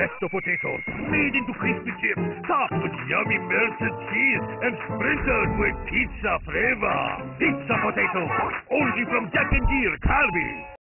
pesto potatoes, made into crispy chips, topped with yummy melted cheese, and sprinkled with pizza flavor. Pizza potatoes, only from Jack and Jill. Calbee.